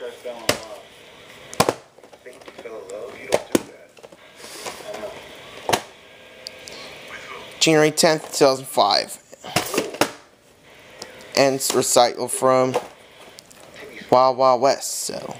love. Love, you don't do that. I know. January 10th, 2005. And recital from Wild Wild West, so.